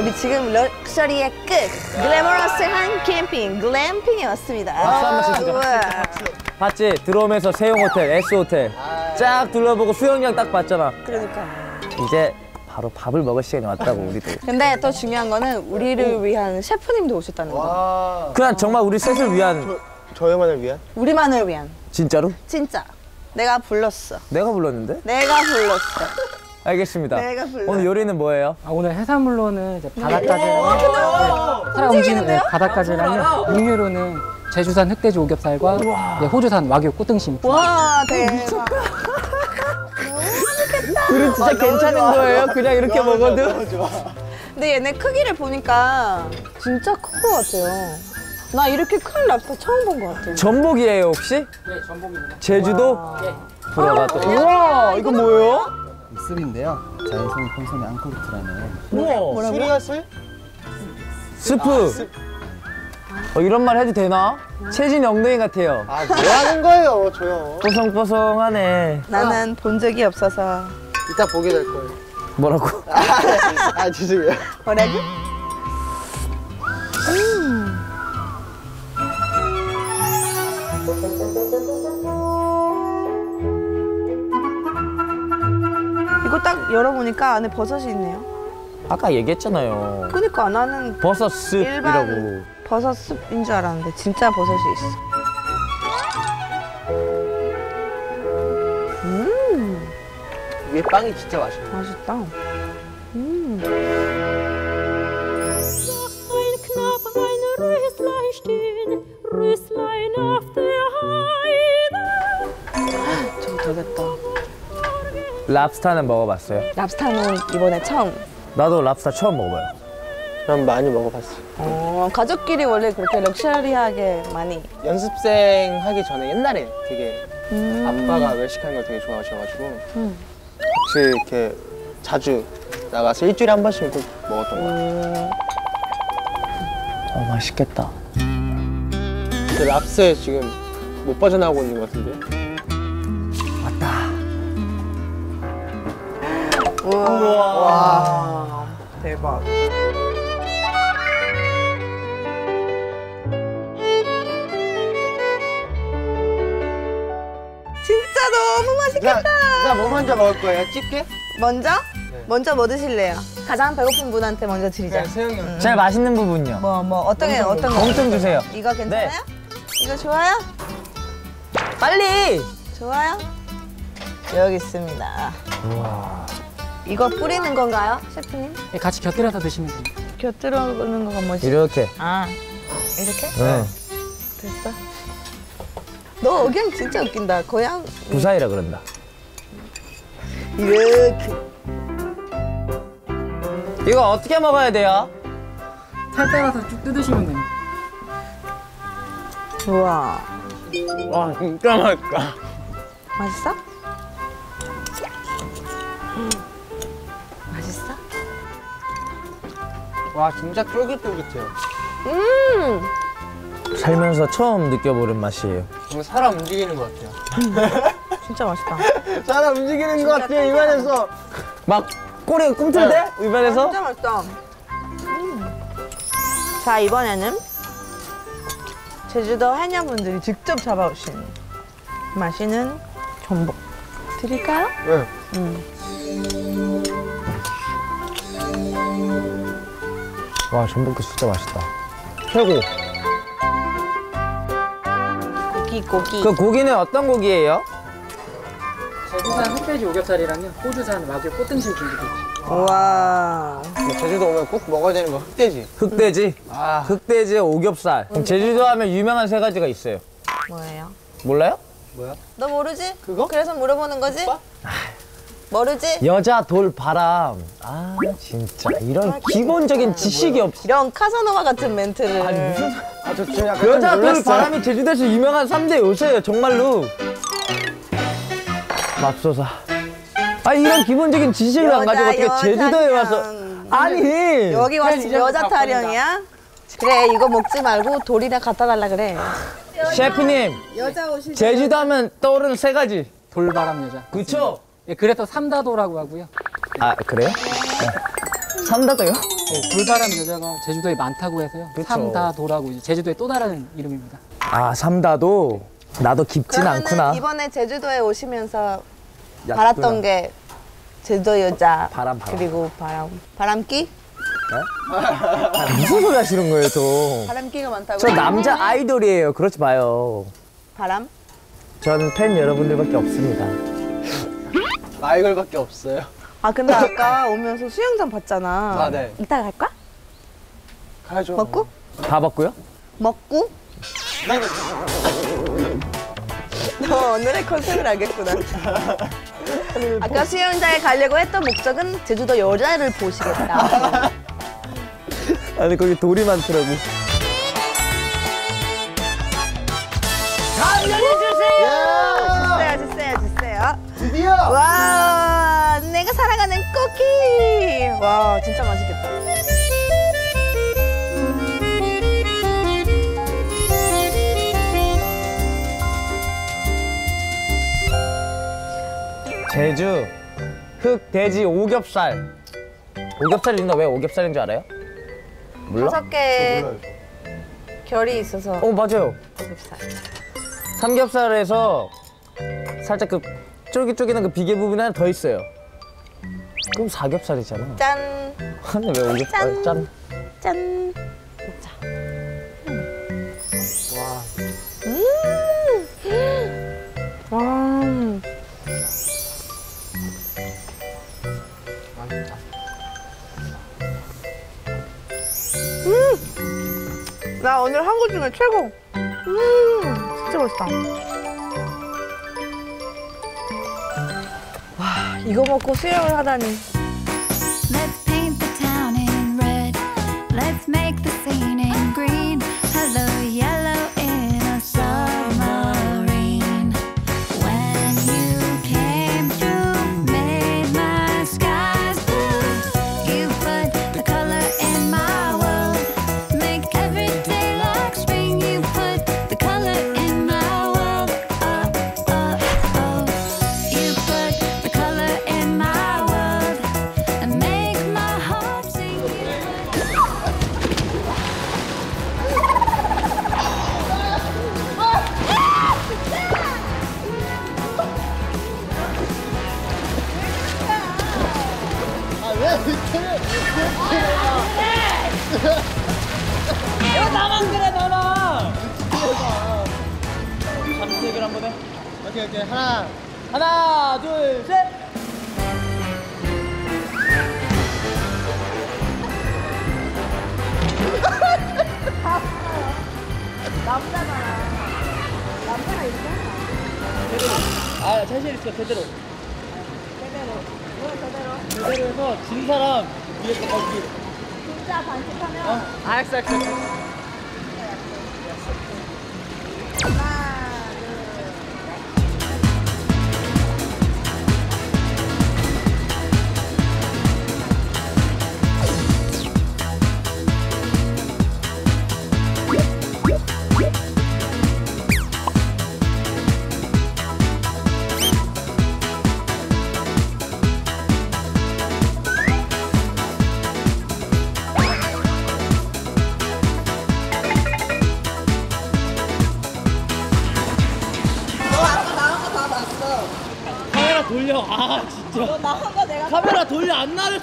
와 우리 지금 럭셔리의 끝 글래머러스한 캠핑 글램핑에 왔습니다 박수 한번 치시죠. 우와. 봤지? 들어오면서 세용 호텔, S 호텔 쫙 둘러보고 수영장 딱 봤잖아. 그러니까 이제 바로 밥을 먹을 시간이 왔다고 우리도. 근데 또 중요한 거는 우리를 위한 셰프님도 오셨다는 거 아, 그냥 정말 우리 셋을 위한 저희만을 위한? 우리만을 위한 진짜로? 진짜 내가 불렀어 내가 불렀는데? 내가 불렀어 알겠습니다. 내가 불러. 오늘 요리는 뭐예요? 아, 오늘 해산물로는 이제 바닷가재랑 네, 살아 움직이는 네, 바닷가재랑요. 육류로는 제주산 흑돼지 오겹살과 네, 호주산 와규 꽃등심. 와 대박 둘이 진짜 괜찮은 거예요? 그냥 이렇게 먹어도? 근데 얘네 크기를 보니까 진짜 큰 거 같아요 나 이렇게 큰 랍스터 처음 본 거 같아 전복이에요 혹시? 네, 전복입니다. 제주도? 예. 불어가 또. 우와 이거 뭐예요? 술인데요. 자연성 콘소메 앙코르트라는 우와 술이야, 술? 스프. 어, 이런 말 해도 되나? 채진 엉덩이 같아요. 아, 뭐 하는 거예요, 조용. 뽀송뽀송하네. 나는 본 적이 없어서 이따 보게 될 거예요. 뭐라고? 아, 죄송해요. 뭐라고? 열어보니까 안에 버섯이 있네요. 아까 얘기했잖아요. 그니까 나는 버섯 습이라고. 일반 버섯 숲인 줄 알았는데 진짜 버섯이 있어. 위에 빵이 진짜 맛있네. 맛있다. 랍스타는 먹어봤어요? 랍스타는 이번에 처음. 나도 랍스타 처음 먹어봐요. 전 많이 먹어봤어요. 어, 가족끼리 원래 그렇게 럭셔리하게 많이. 연습생 하기 전에 옛날에 되게 음. 아빠가 외식하는 걸 되게 좋아하셔가지고 음. 같이 이렇게 자주 나가서 일주일에 한 번씩 꼭 먹었던 것 같아요. 어 맛있겠다. 그 랍스에 지금 못 빠져나오고 있는 것 같은데. 우와. 대박. 진짜 너무 맛있겠다. 나뭐 먼저 먹을 거예요? 집게? 먼저? 먼저 뭐 드실래요? 가장 배고픈 분한테 먼저 드리자. 네, 세영이 형. 제일 맛있는 부분요. 뭐, 뭐, 어떤 게, 어떤 거? 공좀 주세요. 이거 괜찮아요? 네. 이거 좋아요? 빨리! 좋아요? 여기 있습니다. 이거 뿌리는 건가요, 셰프님? 네, 같이 곁들여서 드시면 됩니다. 곁들여는 거가 뭐지? 이렇게. 아, 이렇게? 응. 됐어? 너 의견 진짜 웃긴다. 고향 부사이라 그런다. 이렇게. 이거 어떻게 먹어야 돼요? 살 따라서 쭉 뜯으시면 됩니다. 우와. 와 진짜 맛있다. 맛있어? 음. 맛있어? 와, 진짜 쫄깃쫄깃해요. 음! 살면서 처음 느껴보는 맛이에요. 정말 사람 움직이는 것 같아요. 진짜 맛있다. 사람 움직이는 것 같아요, 입안에서. 막 꼬리가 꿈틀대? 입안에서? 진짜 맛있다. 음. 자, 이번에는 제주도 해녀분들이 직접 잡아오신 맛있는 전복. 드릴까요? 네. 음. 와 전복도 진짜 맛있다. 최고. 고기, 고기. 그 고기는 어떤 고기예요? 제주산 흑돼지 오겹살이랑요. 호주산 와규 꽃등심 준비되어 우와. 뭐 제주도 오면 꼭 먹어야 되는 거 흑돼지. 흑돼지. 아, 흑돼지 오겹살. 그럼 제주도 하면 유명한 세 가지가 있어요. 뭐예요? 몰라요? 너 모르지? 그거? 그래서 물어보는 거지? 오빠? 모르지? 여자 돌 바람. 아 진짜 이런 기본적인 지식이 없어. 이런 카사노바 같은 멘트를. 아니 무슨 아, 저 지금 약간 여자 좀 놀랐어요. 돌바람이 제주도에서 유명한 3대 요새예요 정말로. 맙소사. 아 이런 기본적인 지식을 안 가지고 어떻게 제주도에 와서 타령. 아니 여기 와서 여자. 타령이야? 그래 이거 먹지 말고 돌이나 갖다 달라 그래. 셰프님 여자 제주도 하면 떠오르는 세 가지. 돌바람 여자. 그쵸? 예, 그래서 삼다도라고 하고요. 아 그래요? 네. 삼다도요? 네, 불바람 여자가 제주도에 많다고 해서요. 그쵸. 삼다도라고 이제 제주도의 또 다른 이름입니다. 아 삼다도 나도 깊진 그러면은 않구나. 이번에 제주도에 오시면서 야, 바랐던 게 제주도 여자 바람, 바람. 그리고 바람 바람기 아, 무슨 소리 하시는 거예요, 좀? 바람기가 많다고 저 남자 아이돌이에요. 그렇지 마요. 바람 전 팬 여러분들밖에 없습니다. 아이걸밖에 없어요. 아 근데 아까 오면서 수영장 봤잖아 아, 네. 이따 갈까 가야죠. 먹고 다 봤고요? 먹고 너 오늘의 컨셉을 알겠구나 아까 수영장에 가려고 했던 목적은 제주도 여자를 보시겠다 아니 거기 돌이 많더라고. 와 내가 사랑하는 쿠키 와 진짜 맛있겠다 제주 흑돼지 오겹살. 오겹살인데 왜 오겹살인 줄 알아요? 몰라? 다섯 개 결이 있어서 어 맞아요. 삼겹살 삼겹살에서 살짝 그 쫄깃쫄깃한 그 비계 부분이 하나 더 있어요. 그럼 사겹살이잖아. 짠 아니 왜 오겹살? 짠. 짠. 먹자. 와. 음. 음. 나 오늘 한국 중에 최고. 음, 진짜 맛있다. 이거 먹고 수영을 하다니. Let's paint the town in red. Let's make the scene in green. 잠수 얘기를 한번 해. 오케이, 오케이. 하나. 하나, 둘, 셋. 아, 자신 있어, 제대로. 제대로. 제대로 해서 진 사람 위에서 거기. 진짜 반칙하면 어, 알았어, 알았어.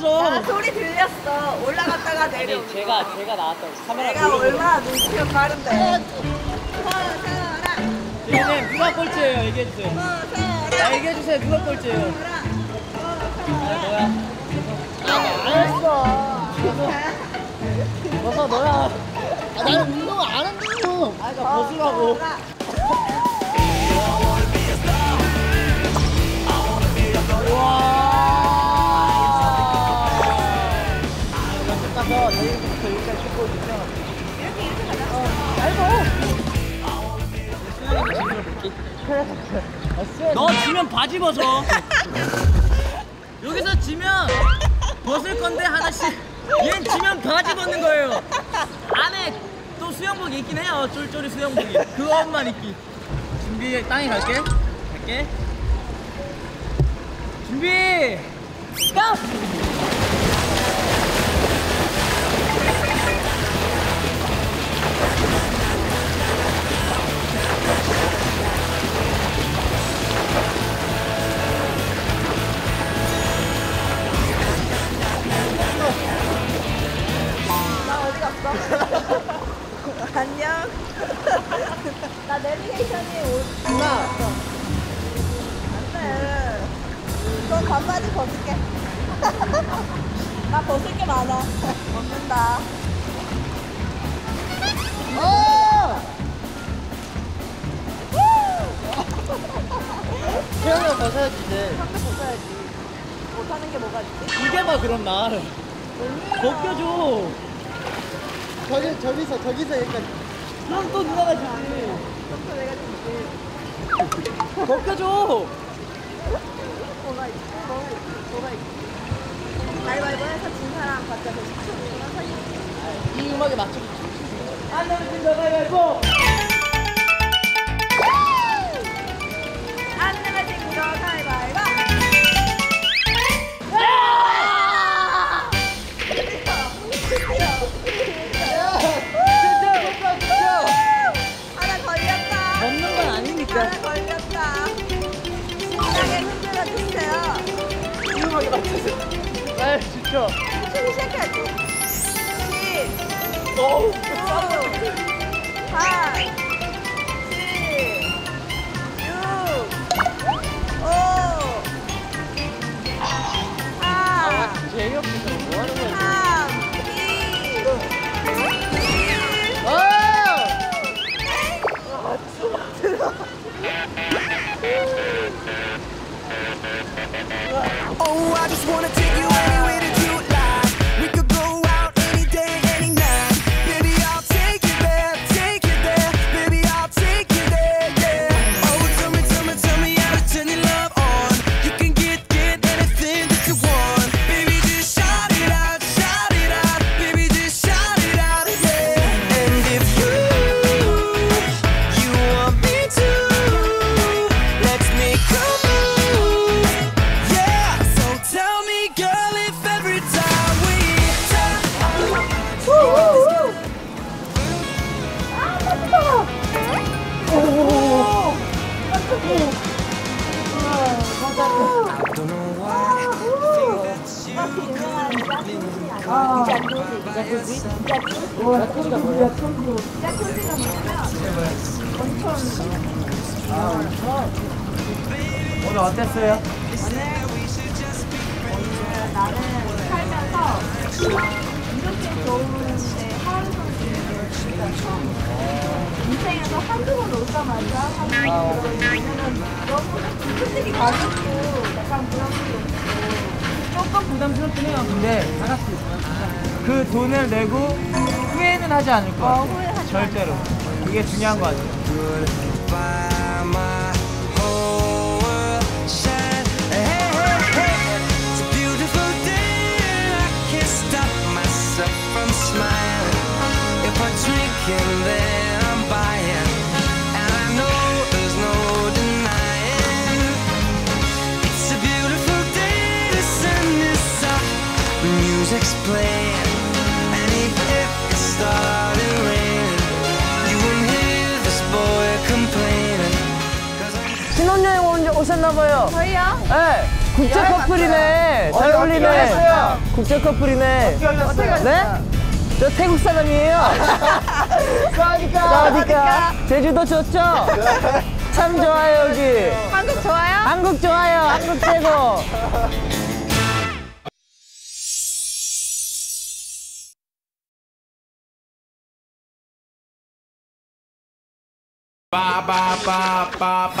나 소리 들렸어. 올라갔다가 내려. 제가 제가 나왔다고 카메라 내가 얼마나 눈치가 빠른데. 얘네 누가 꼴찌예요? 얘기해 주세요. 아, 얘기해 주세요. 누가 꼴찌예요? 아, 뭐야? 알았어. 벗어 너야. 아, 나는 운동 안 한다고. 아, 그러니까 벗으라고. 와. 너 지면 바지 벗어. 여기서 지면 벗을 건데 하나씩. 얘는 지면 바지 벗는 거예요. 안에 또 수영복 있긴 해요. 쫄쫄이 수영복이. 그것만 입기. 준비. 땅에 갈게. 갈게. 준비. 고! 태연이가 벗어야지 이제. 상대 벗어야지. 못하는 게 뭐가 있지? 이게 봐 그럼 나. 벗겨줘. 저기 저기서 저기서 여기까지. 그럼 또 누나가 주지. 그것도 내가 줄게. 벗겨줘. 뭐가 있지? 뭐, 뭐가 있지? 가위바위보 해서 진 사람 각자 110초 사진 이 음악에 안 내면 진다 가위바위보. 아. 10, 어우. 9, 8, 7, 6, 5, 4, 재미없어서 뭐 하는 거야? 3, 2, 1. 아! Oh, I just wanna take 오늘 어땠어요? 나는 살면서 이렇게 좋은데 하루 종일 있어서 인생에서 한두 번 올까마자 하는 왜냐면 너무 솔직히 가볍고 약간 부담스럽고 조금 부담스럽긴 해요. 근데 알았어. 그 돈을 내고 후회는 하지 않을 거야. 어, 절대로. 그게 중요한 거 같아요. 오셨나봐요. 저희요? 네. 국제 커플이네. 잘 어울리네. 국제 커플이네. 어떻게? 네? 저 태국 사람이에요. 사와디카. 사와디카. 제주도 좋죠? 참 좋아요, 여기. 한국 좋아요? 한국 좋아요. 한국 최고. Ba ba ba ba.